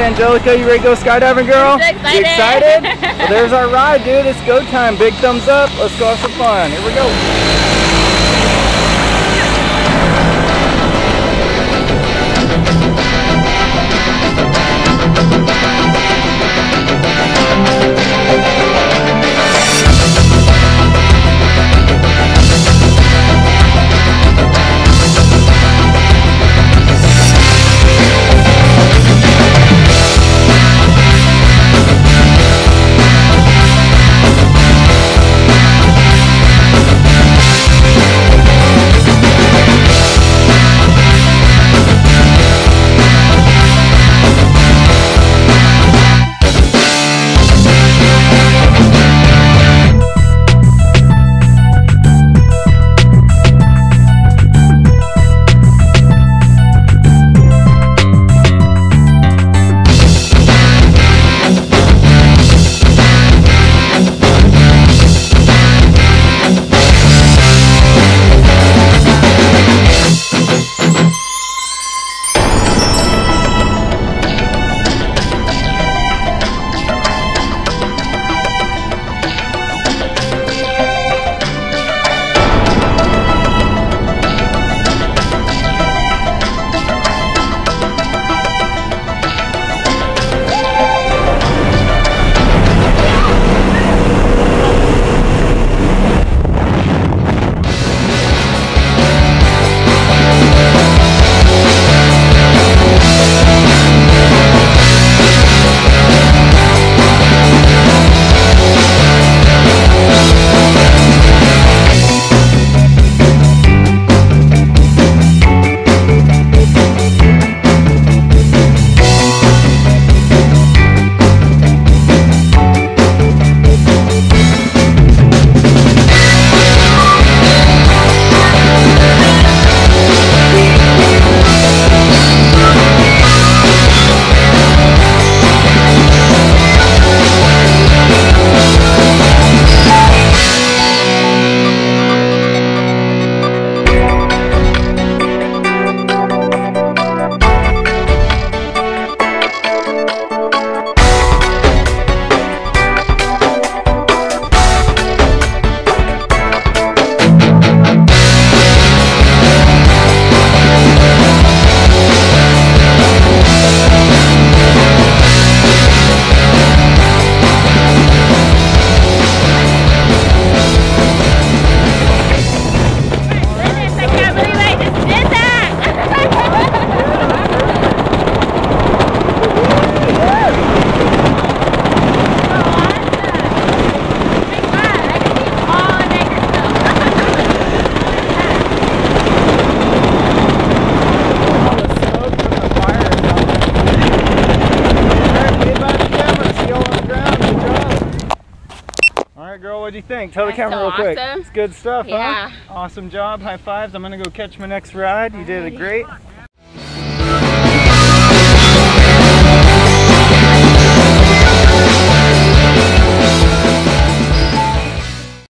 Angelica, you ready to go skydiving, girl? So You excited. excited? well, there's our ride, dude. It's go time. Big thumbs up. Let's go have some fun. Here we go. All right, girl, what do you think? Tell That's the camera so real quick. awesome. It's good stuff, Yeah. huh? Awesome job. High fives. I'm going to go catch my next ride. You did it great.